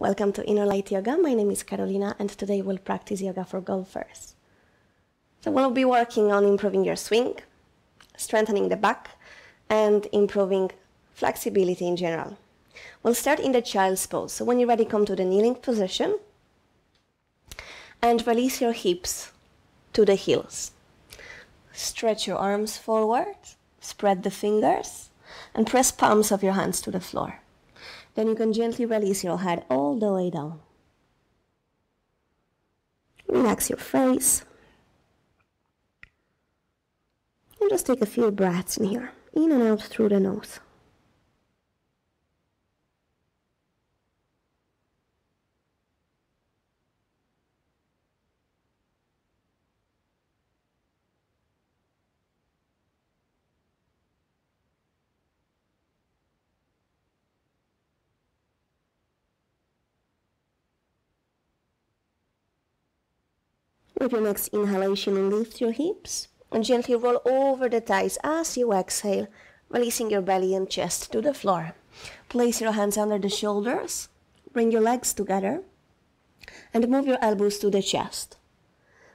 Welcome to Inner Light Yoga. My name is Karolina, and today we'll practice yoga for golfers. So, we'll be working on improving your swing, strengthening the back, and improving flexibility in general. We'll start in the child's pose. So, when you're ready, come to the kneeling position and release your hips to the heels. Stretch your arms forward, spread the fingers, and press palms of your hands to the floor. Then you can gently release your head all the way down. Relax your face. And just take a few breaths in here, in and out through the nose. With your next inhalation, lift your hips and gently roll over the thighs as you exhale, releasing your belly and chest to the floor. Place your hands under the shoulders, bring your legs together, and move your elbows to the chest.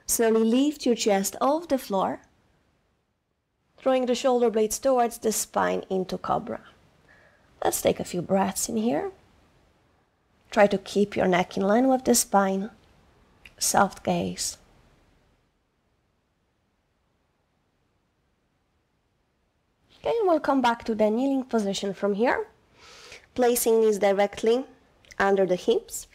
Slowly lift your chest off the floor, throwing the shoulder blades towards the spine into cobra. Let's take a few breaths in here. Try to keep your neck in line with the spine. Soft gaze. Okay, we'll come back to the kneeling position from here, placing knees directly under the hips.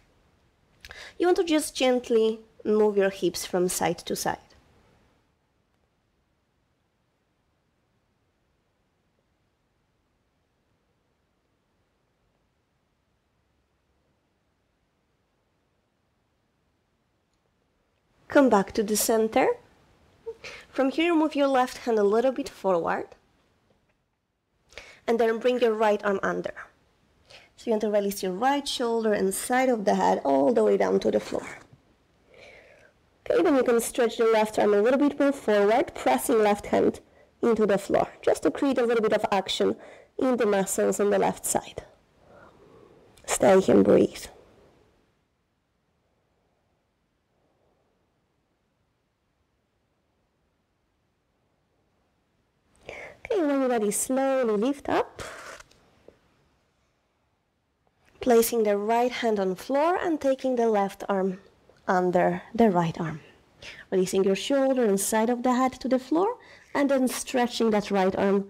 You want to just gently move your hips from side to side. Come back to the center. From here, move your left hand a little bit forward and then bring your right arm under. So you want to release your right shoulder and side of the head all the way down to the floor. Okay, then you can stretch the left arm a little bit more forward, pressing left hand into the floor, just to create a little bit of action in the muscles on the left side. Stay and breathe. You're ready, slowly lift up. Placing the right hand on floor and taking the left arm under the right arm. Releasing your shoulder and side of the head to the floor and then stretching that right arm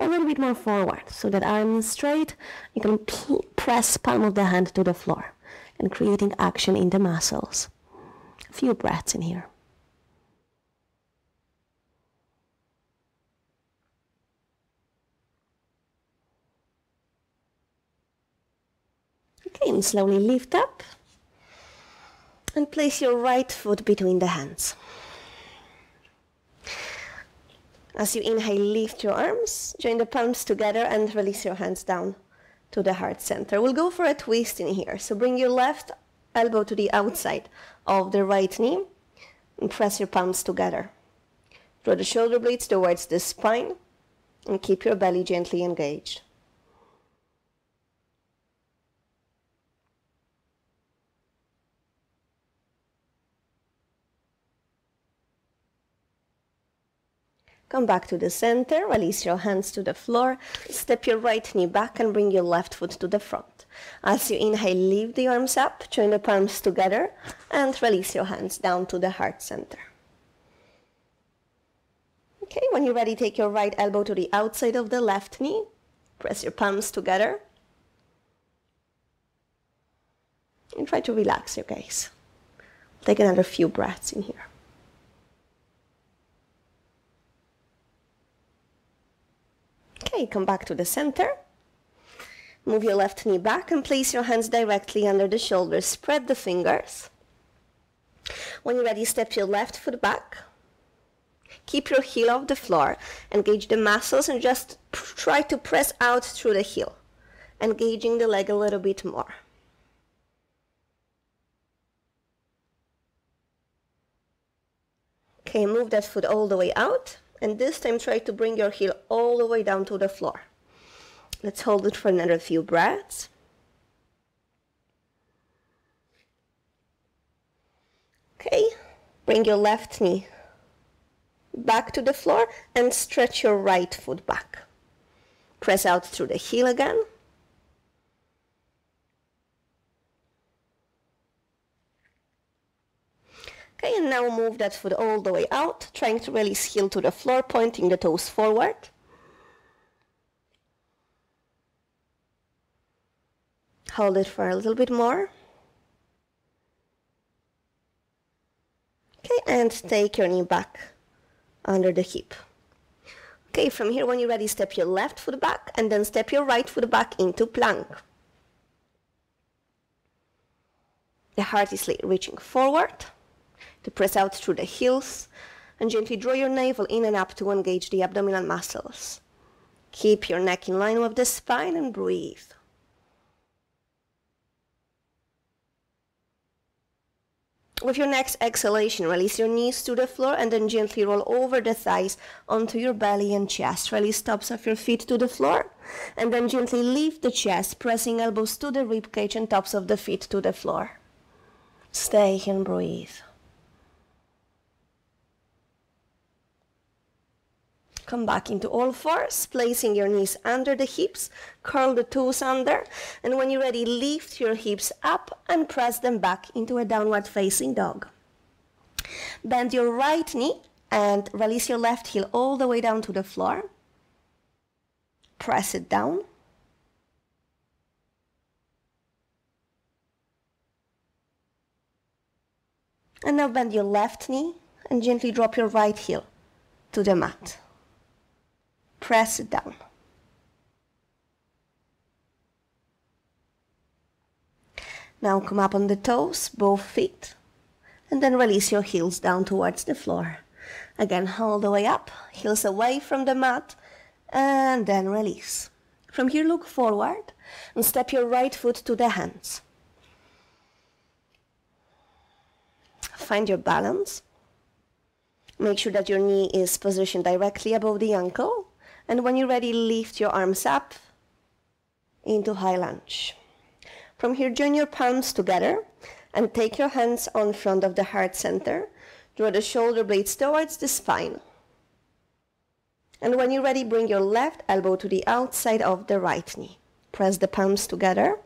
a little bit more forward so that arm is straight. You can press palm of the hand to the floor and creating action in the muscles. A few breaths in here. Slowly lift up and place your right foot between the hands. As you inhale, lift your arms, join the palms together and release your hands down to the heart center. We'll go for a twist in here. So bring your left elbow to the outside of the right knee and press your palms together. Draw the shoulder blades towards the spine and keep your belly gently engaged. Come back to the center, release your hands to the floor, step your right knee back and bring your left foot to the front. As you inhale, lift the arms up, join the palms together and release your hands down to the heart center. Okay, when you're ready, take your right elbow to the outside of the left knee, press your palms together and try to relax your gaze. Take another few breaths in here. Okay, come back to the center. Move your left knee back and place your hands directly under the shoulders. Spread the fingers. When you're ready, step your left foot back. Keep your heel off the floor. Engage the muscles and just try to press out through the heel. Engaging the leg a little bit more. Okay, move that foot all the way out. And this time try to bring your heel all the way down to the floor. Let's hold it for another few breaths. Okay, bring your left knee back to the floor and stretch your right foot back. Press out through the heel again. Okay, and now move that foot all the way out, trying to release heel to the floor, pointing the toes forward. Hold it for a little bit more. Okay, and take your knee back under the hip. Okay, from here when you're ready, step your left foot back and then step your right foot back into plank. The heart is reaching forward to press out through the heels and gently draw your navel in and up to engage the abdominal muscles. Keep your neck in line with the spine and breathe. With your next exhalation, release your knees to the floor and then gently roll over the thighs onto your belly and chest. Release tops of your feet to the floor and then gently lift the chest, pressing elbows to the rib cage and tops of the feet to the floor. Stay and breathe. Come back into all fours, placing your knees under the hips, curl the toes under, and when you're ready, lift your hips up and press them back into a downward facing dog. Bend your right knee and release your left heel all the way down to the floor. Press it down. And now bend your left knee and gently drop your right heel to the mat press it down. Now come up on the toes, both feet, and then release your heels down towards the floor. Again, all the way up, heels away from the mat, and then release. From here, look forward and step your right foot to the hands. Find your balance. Make sure that your knee is positioned directly above the ankle and when you're ready, lift your arms up into high lunge. From here, join your palms together and take your hands on front of the heart center. Draw the shoulder blades towards the spine. And when you're ready, bring your left elbow to the outside of the right knee. Press the palms together.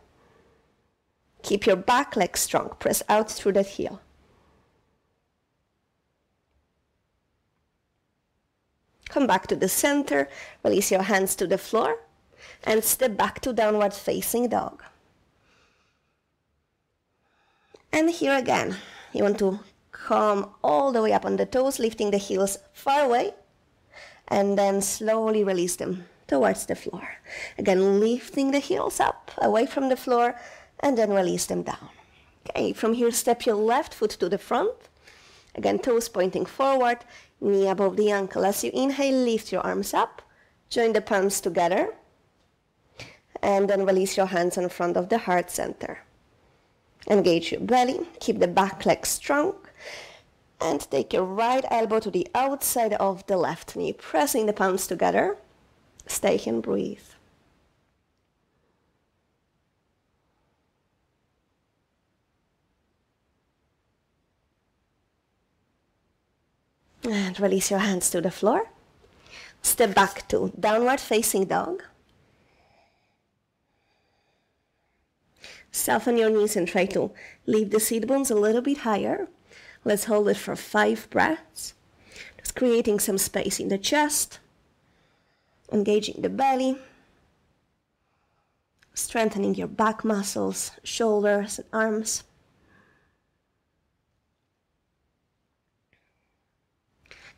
Keep your back leg strong. Press out through that heel. Come back to the center, release your hands to the floor, and step back to downward facing dog. And here again, you want to come all the way up on the toes, lifting the heels far away, and then slowly release them towards the floor. Again, lifting the heels up, away from the floor, and then release them down. Okay, from here, step your left foot to the front. Again, toes pointing forward, knee above the ankle. As you inhale, lift your arms up, join the palms together, and then release your hands in front of the heart center. Engage your belly, keep the back leg strong, and take your right elbow to the outside of the left knee, pressing the palms together. Stay and breathe. And release your hands to the floor. Step back to downward facing dog. Soften your knees and try to leave the seat bones a little bit higher. Let's hold it for five breaths. Just creating some space in the chest, engaging the belly, strengthening your back muscles, shoulders, and arms.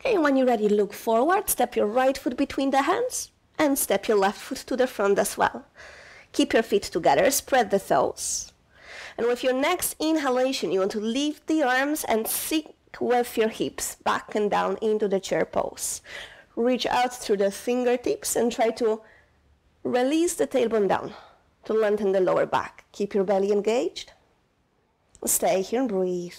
Okay, when you're ready, look forward, step your right foot between the hands, and step your left foot to the front as well. Keep your feet together, spread the toes. And with your next inhalation, you want to lift the arms and sink with your hips back and down into the chair pose. Reach out through the fingertips and try to release the tailbone down to lengthen the lower back. Keep your belly engaged. Stay here and breathe.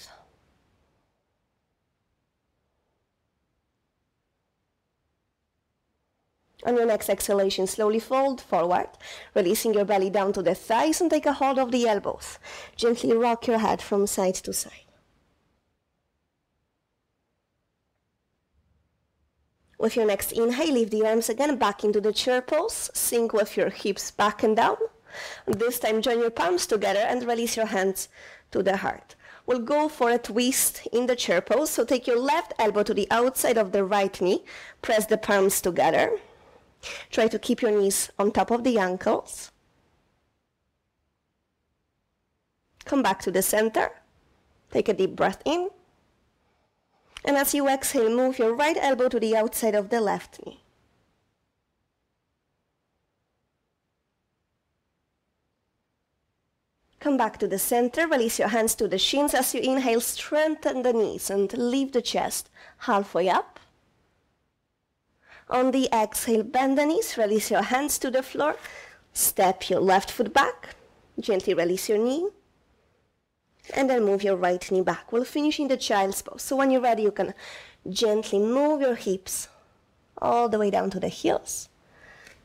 On your next exhalation, slowly fold forward, releasing your belly down to the thighs and take a hold of the elbows. Gently rock your head from side to side. With your next inhale, lift the arms again back into the chair pose. Sink with your hips back and down. This time, join your palms together and release your hands to the heart. We'll go for a twist in the chair pose. So take your left elbow to the outside of the right knee. Press the palms together. Try to keep your knees on top of the ankles. Come back to the center. Take a deep breath in. And as you exhale, move your right elbow to the outside of the left knee. Come back to the center, release your hands to the shins as you inhale, strengthen the knees and leave the chest halfway up. On the exhale, bend the knees, release your hands to the floor, step your left foot back, gently release your knee, and then move your right knee back. We'll finish in the child's pose. So when you're ready, you can gently move your hips all the way down to the heels.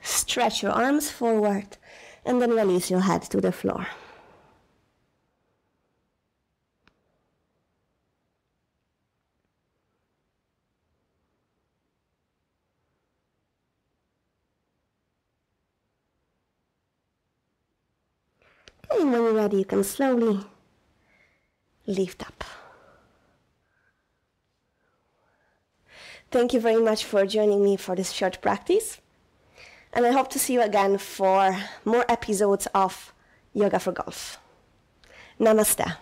Stretch your arms forward and then release your head to the floor. And when you're ready, you can slowly lift up. Thank you very much for joining me for this short practice. And I hope to see you again for more episodes of Yoga for Golf. Namaste.